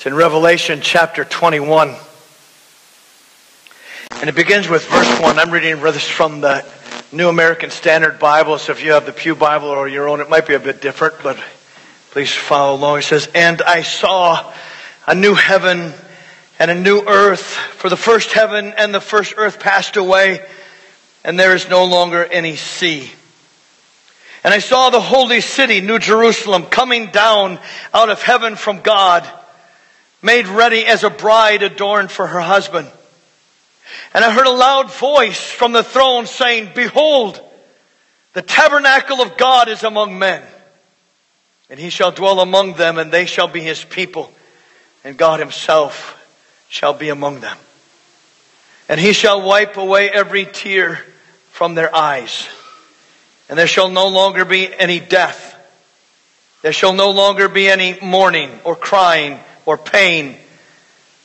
It's in Revelation chapter 21. And it begins with verse 1. I'm reading this from the New American Standard Bible, so if you have the Pew Bible or your own, it might be a bit different, but please follow along. It says, And I saw a new heaven and a new earth, for the first heaven and the first earth passed away, and there is no longer any sea. And I saw the holy city, New Jerusalem, coming down out of heaven from God, made ready as a bride adorned for her husband. And I heard a loud voice from the throne saying, Behold, the tabernacle of God is among men, and he shall dwell among them, and they shall be his people, and God himself shall be among them. And he shall wipe away every tear from their eyes. And there shall no longer be any death. There shall no longer be any mourning or crying or pain.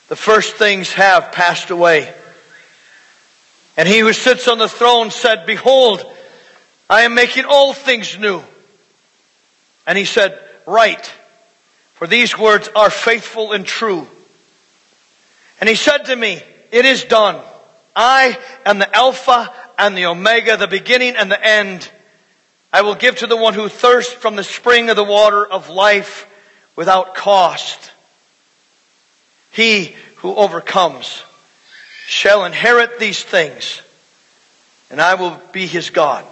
The first things have passed away. And he who sits on the throne said, Behold, I am making all things new. And he said, Write, for these words are faithful and true. And he said to me, It is done. I am the Alpha and the Omega, the beginning and the end. I will give to the one who thirsts from the spring of the water of life without cost. He who overcomes shall inherit these things, and I will be his God,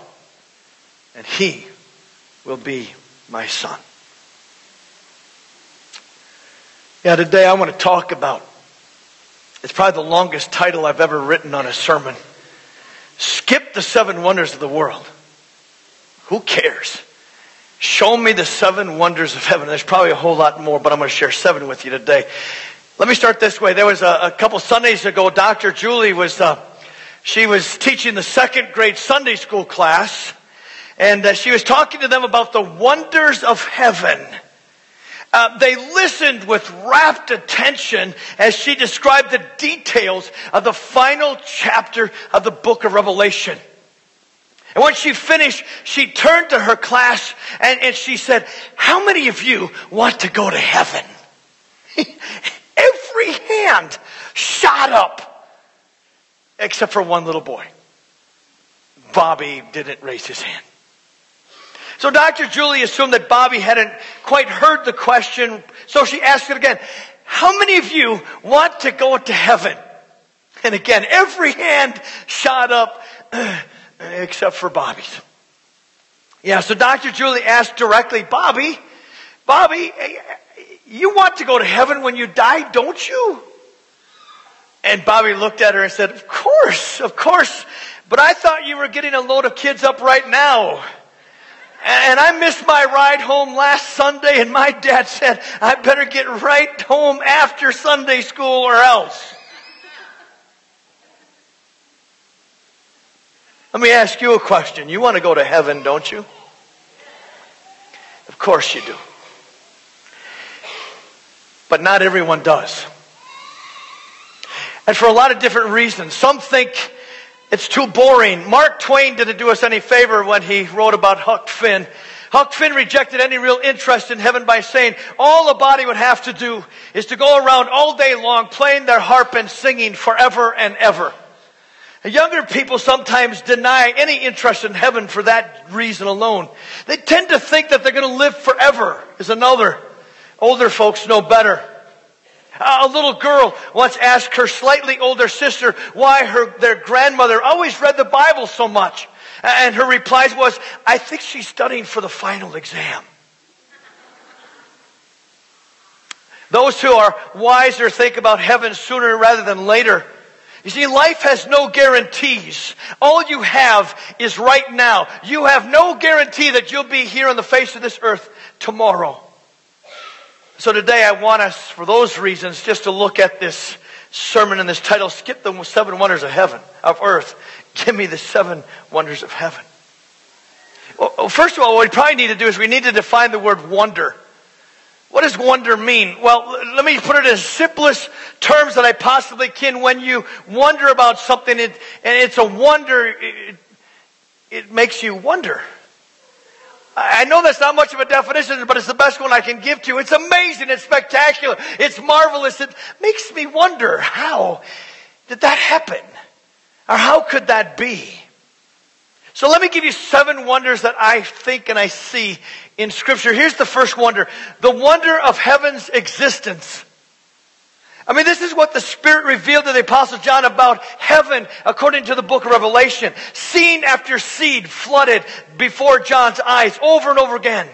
and he will be my son. Yeah, today I want to talk about it's probably the longest title I've ever written on a sermon. Skip the seven wonders of the world. Who cares? Show me the seven wonders of heaven. There's probably a whole lot more, but I'm going to share seven with you today. Let me start this way. There was a, a couple Sundays ago, Dr. Julie was, uh, she was teaching the second grade Sunday school class, and uh, she was talking to them about the wonders of heaven. Uh, they listened with rapt attention as she described the details of the final chapter of the book of Revelation. And when she finished, she turned to her class and, and she said, How many of you want to go to heaven? Every hand shot up, except for one little boy. Bobby didn't raise his hand. So Dr. Julie assumed that Bobby hadn't quite heard the question, so she asked it again. How many of you want to go to heaven? And again, every hand shot up except for Bobby's. Yeah, so Dr. Julie asked directly, Bobby, Bobby, you want to go to heaven when you die, don't you? And Bobby looked at her and said, Of course, of course. But I thought you were getting a load of kids up right now. And I missed my ride home last Sunday, and my dad said, I better get right home after Sunday school or else. Let me ask you a question. You want to go to heaven, don't you? Of course you do. But not everyone does. And for a lot of different reasons. Some think it's too boring. Mark Twain didn't do us any favor when he wrote about Huck Finn. Huck Finn rejected any real interest in heaven by saying all a body would have to do is to go around all day long playing their harp and singing forever and ever. Younger people sometimes deny any interest in heaven for that reason alone. They tend to think that they're going to live forever is another. Older folks know better. A little girl once asked her slightly older sister why her, their grandmother always read the Bible so much. And her reply was, I think she's studying for the final exam. Those who are wiser think about heaven sooner rather than later. You see, life has no guarantees. All you have is right now. You have no guarantee that you'll be here on the face of this earth tomorrow. So today I want us, for those reasons, just to look at this sermon and this title, Skip the Seven Wonders of Heaven, of Earth. Give me the seven wonders of heaven. Well, first of all, what we probably need to do is we need to define the word wonder. What does wonder mean? Well, let me put it in simplest terms that I possibly can. When you wonder about something, it, and it's a wonder, it, it makes you wonder. I know that's not much of a definition, but it's the best one I can give to you. It's amazing. It's spectacular. It's marvelous. It makes me wonder how did that happen? Or how could that be? So let me give you seven wonders that I think and I see in Scripture. Here's the first wonder the wonder of heaven's existence. I mean, this is what the Spirit revealed to the Apostle John about heaven according to the book of Revelation. Scene after seed flooded before John's eyes over and over again.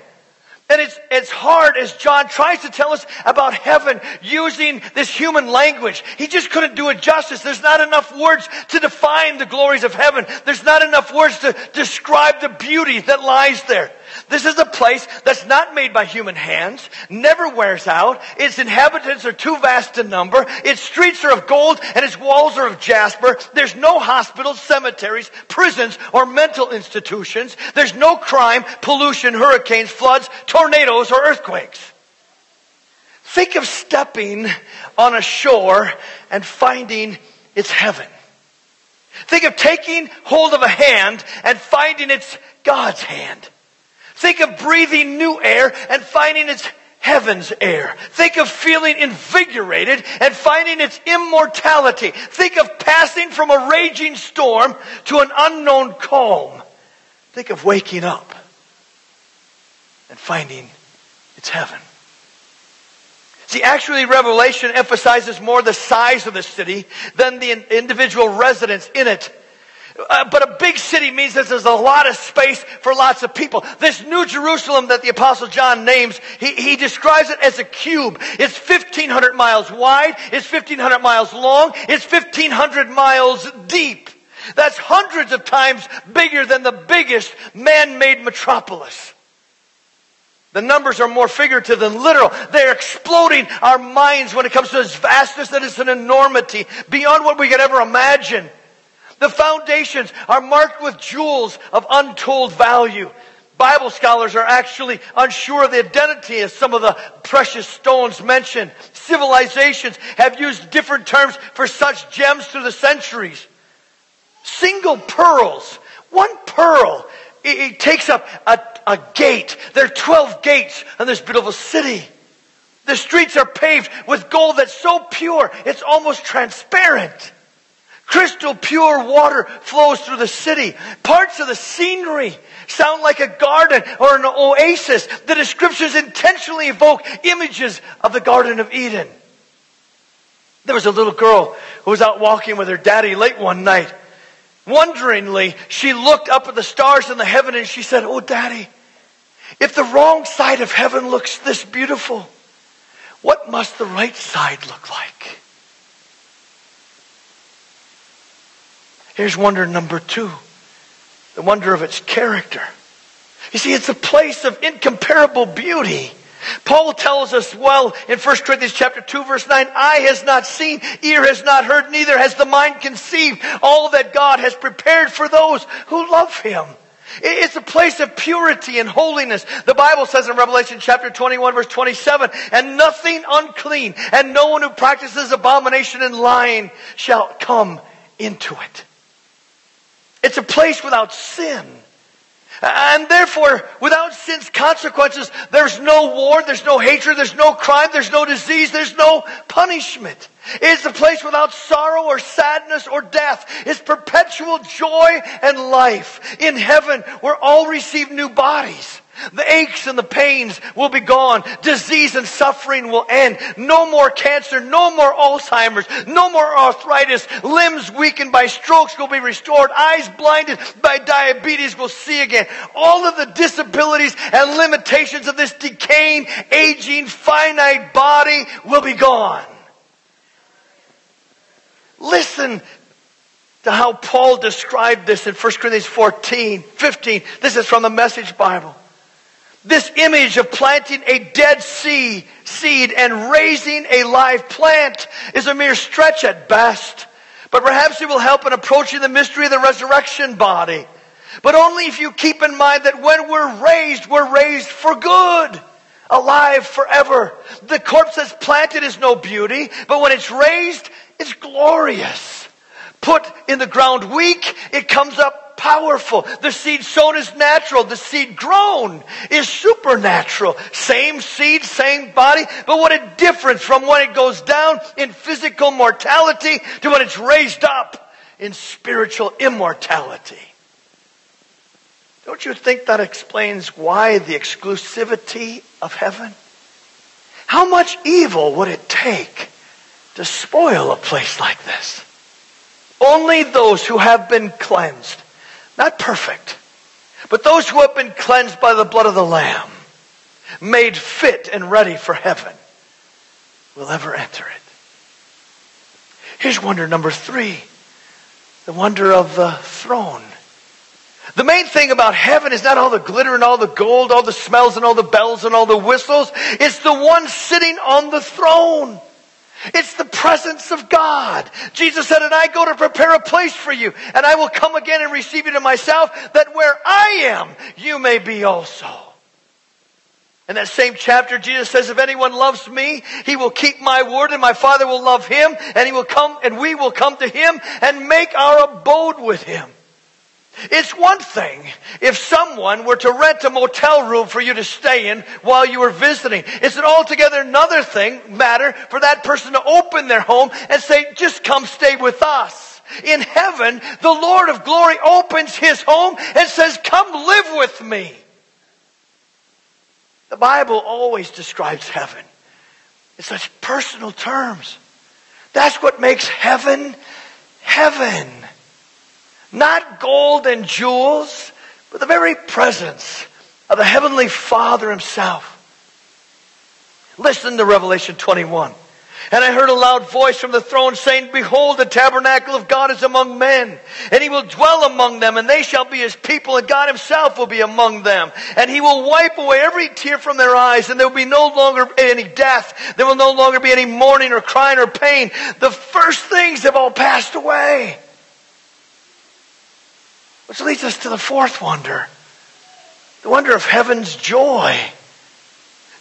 And it's, it's hard as John tries to tell us about heaven using this human language. He just couldn't do it justice. There's not enough words to define the glories of heaven. There's not enough words to describe the beauty that lies there. This is a place that's not made by human hands, never wears out. Its inhabitants are too vast to number. Its streets are of gold and its walls are of jasper. There's no hospitals, cemeteries, prisons, or mental institutions. There's no crime, pollution, hurricanes, floods, tornadoes, or earthquakes. Think of stepping on a shore and finding it's heaven. Think of taking hold of a hand and finding it's God's hand. Think of breathing new air and finding it's heaven's air. Think of feeling invigorated and finding its immortality. Think of passing from a raging storm to an unknown calm. Think of waking up and finding it's heaven. See, actually, Revelation emphasizes more the size of the city than the individual residents in it. Uh, but a big city means that there's a lot of space for lots of people. This New Jerusalem that the Apostle John names, he, he describes it as a cube. It's 1,500 miles wide, it's 1,500 miles long, it's 1,500 miles deep. That's hundreds of times bigger than the biggest man-made metropolis. The numbers are more figurative than literal. They're exploding our minds when it comes to its vastness and its an enormity beyond what we could ever imagine. The foundations are marked with jewels of untold value. Bible scholars are actually unsure of the identity of some of the precious stones mentioned. Civilizations have used different terms for such gems through the centuries. Single pearls, one pearl, it, it takes up a, a gate. There are 12 gates in this beautiful city. The streets are paved with gold that's so pure, it's almost transparent. Crystal pure water flows through the city. Parts of the scenery sound like a garden or an oasis. The descriptions intentionally evoke images of the Garden of Eden. There was a little girl who was out walking with her daddy late one night. Wonderingly, she looked up at the stars in the heaven and she said, Oh, daddy, if the wrong side of heaven looks this beautiful, what must the right side look like? Here's wonder number two the wonder of its character. You see, it's a place of incomparable beauty. Paul tells us well in 1 Corinthians chapter 2 verse 9, eye has not seen, ear has not heard, neither has the mind conceived all that God has prepared for those who love him. It's a place of purity and holiness. The Bible says in Revelation chapter 21 verse 27, and nothing unclean and no one who practices abomination and lying shall come into it. It's a place without sin. And therefore, without sin's consequences, there's no war, there's no hatred, there's no crime, there's no disease, there's no punishment. It's a place without sorrow or sadness or death. It's perpetual joy and life. In heaven, where all receive new bodies. The aches and the pains will be gone. Disease and suffering will end. No more cancer, no more Alzheimer's, no more arthritis. Limbs weakened by strokes will be restored. Eyes blinded by diabetes will see again. All of the disabilities and limitations of this decaying, aging, finite body will be gone. Listen to how Paul described this in 1 Corinthians 14, 15. This is from the Message Bible. This image of planting a dead sea, seed and raising a live plant is a mere stretch at best. But perhaps it will help in approaching the mystery of the resurrection body. But only if you keep in mind that when we're raised, we're raised for good. Alive forever. The corpse that's planted is no beauty, but when it's raised, it's glorious. Put in the ground weak, it comes up powerful. The seed sown is natural. The seed grown is supernatural. Same seed, same body, but what a difference from when it goes down in physical mortality to when it's raised up in spiritual immortality. Don't you think that explains why the exclusivity of heaven? How much evil would it take to spoil a place like this? Only those who have been cleansed, not perfect, but those who have been cleansed by the blood of the Lamb, made fit and ready for heaven, will ever enter it. Here's wonder number three the wonder of the throne. The main thing about heaven is not all the glitter and all the gold, all the smells and all the bells and all the whistles. It's the one sitting on the throne. It's the presence of God. Jesus said, and I go to prepare a place for you, and I will come again and receive you to myself, that where I am, you may be also. In that same chapter, Jesus says, if anyone loves me, he will keep my word, and my Father will love him, and he will come, and we will come to him and make our abode with him. It's one thing if someone were to rent a motel room for you to stay in while you were visiting. It's an altogether another thing, matter, for that person to open their home and say, just come stay with us. In heaven, the Lord of glory opens his home and says, come live with me. The Bible always describes heaven in such personal terms. That's what makes heaven heaven. Not gold and jewels, but the very presence of the Heavenly Father Himself. Listen to Revelation 21. And I heard a loud voice from the throne saying, Behold, the tabernacle of God is among men, and he will dwell among them, and they shall be his people, and God himself will be among them. And he will wipe away every tear from their eyes, and there will be no longer any death. There will no longer be any mourning or crying or pain. The first things have all passed away. Which leads us to the fourth wonder the wonder of heaven's joy.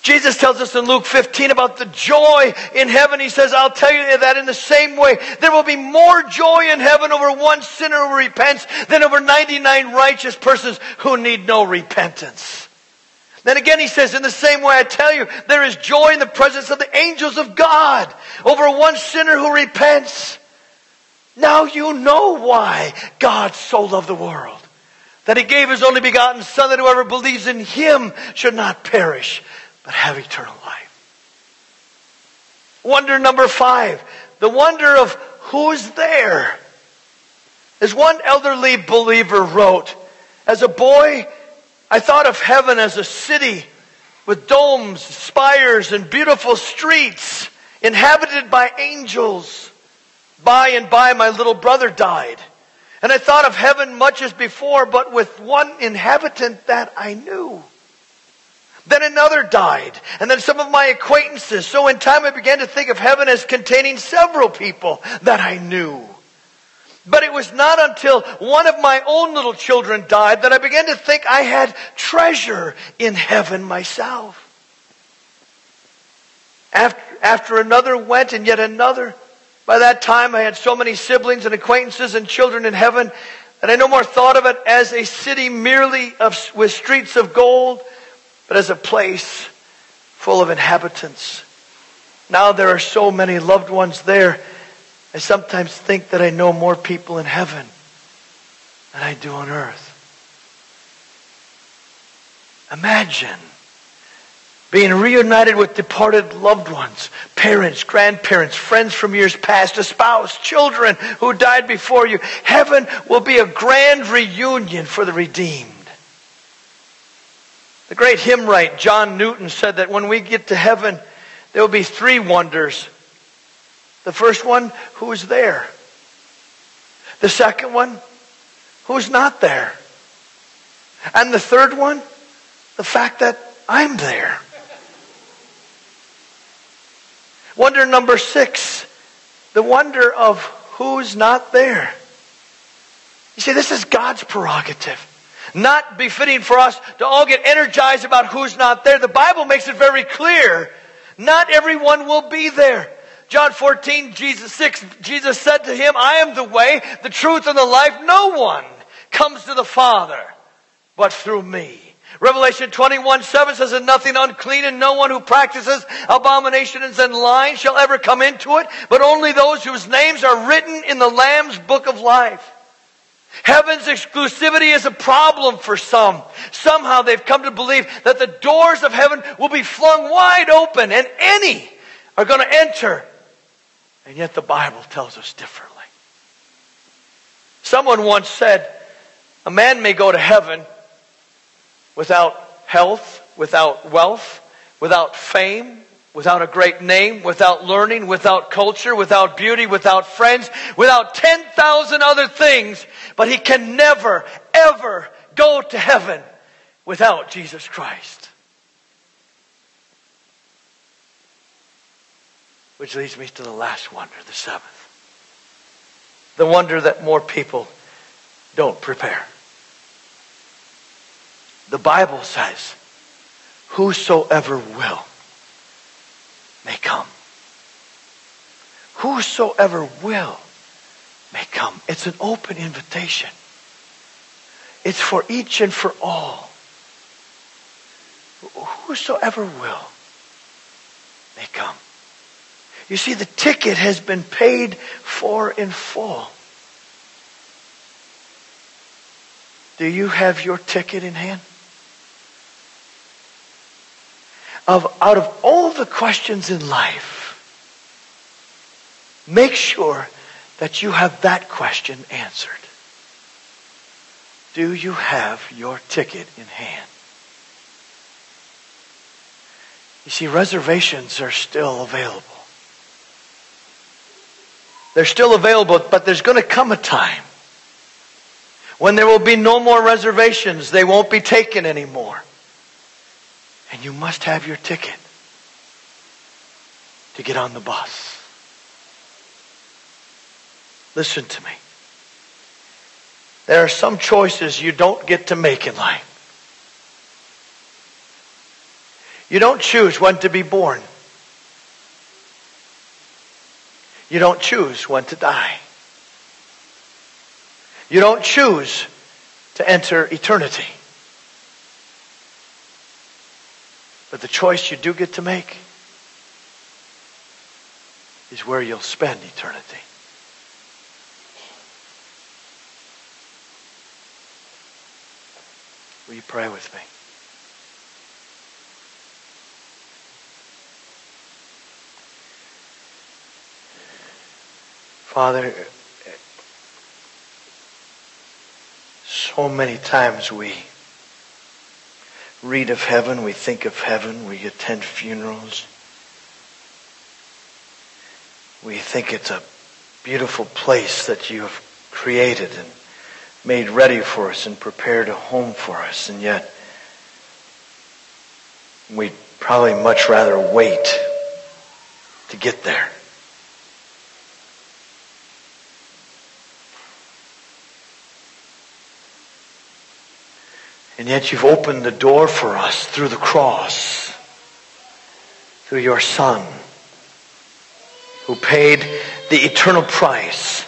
Jesus tells us in Luke 15 about the joy in heaven. He says, I'll tell you that in the same way, there will be more joy in heaven over one sinner who repents than over 99 righteous persons who need no repentance. Then again, he says, in the same way, I tell you, there is joy in the presence of the angels of God over one sinner who repents. Now you know why God so loved the world. That he gave his only begotten Son, that whoever believes in him should not perish, but have eternal life. Wonder number five, the wonder of who's there. As one elderly believer wrote, as a boy, I thought of heaven as a city with domes, spires, and beautiful streets inhabited by angels. By and by, my little brother died. And I thought of heaven much as before, but with one inhabitant that I knew. Then another died, and then some of my acquaintances. So in time I began to think of heaven as containing several people that I knew. But it was not until one of my own little children died that I began to think I had treasure in heaven myself. After, after another went and yet another, by that time, I had so many siblings and acquaintances and children in heaven that I no more thought of it as a city merely of, with streets of gold, but as a place full of inhabitants. Now there are so many loved ones there. I sometimes think that I know more people in heaven than I do on earth. Imagine being reunited with departed loved ones, parents, grandparents, friends from years past, a spouse, children who died before you. Heaven will be a grand reunion for the redeemed. The great hymn writer John Newton said that when we get to heaven, there will be three wonders. The first one, who's there? The second one, who's not there? And the third one, the fact that I'm there. Wonder number six, the wonder of who's not there. You see, this is God's prerogative. Not befitting for us to all get energized about who's not there. The Bible makes it very clear. Not everyone will be there. John 14, Jesus 6, Jesus said to him, I am the way, the truth, and the life. No one comes to the Father but through me. Revelation 21, 7 says that nothing unclean and no one who practices abominations and lying shall ever come into it, but only those whose names are written in the Lamb's book of life. Heaven's exclusivity is a problem for some. Somehow they've come to believe that the doors of heaven will be flung wide open and any are going to enter. And yet the Bible tells us differently. Someone once said, a man may go to heaven without health, without wealth, without fame, without a great name, without learning, without culture, without beauty, without friends, without 10,000 other things, but he can never, ever go to heaven without Jesus Christ. Which leads me to the last wonder, the seventh. The wonder that more people don't prepare. The Bible says, whosoever will may come. Whosoever will may come. It's an open invitation. It's for each and for all. Whosoever will may come. You see, the ticket has been paid for in full. Do you have your ticket in hand? Of out of all the questions in life, make sure that you have that question answered. Do you have your ticket in hand? You see, reservations are still available. They're still available, but there's going to come a time when there will be no more reservations. They won't be taken anymore. And you must have your ticket to get on the bus. Listen to me. There are some choices you don't get to make in life. You don't choose when to be born. You don't choose when to die. You don't choose to enter eternity. But the choice you do get to make is where you'll spend eternity. Will you pray with me? Father, so many times we read of heaven, we think of heaven, we attend funerals. We think it's a beautiful place that you have created and made ready for us and prepared a home for us. And yet, we'd probably much rather wait to get there. And yet you've opened the door for us through the cross, through your Son, who paid the eternal price.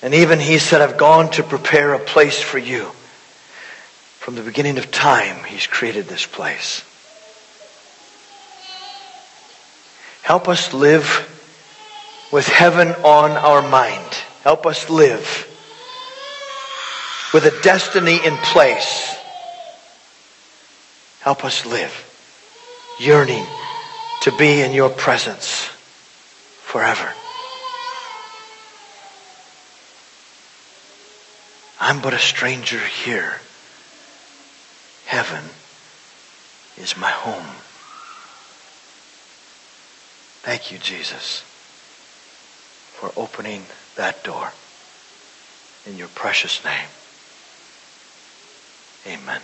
And even he said, I've gone to prepare a place for you. From the beginning of time, he's created this place. Help us live with heaven on our mind. Help us live with a destiny in place Help us live yearning to be in your presence forever. I'm but a stranger here. Heaven is my home. Thank you, Jesus, for opening that door. In your precious name. Amen.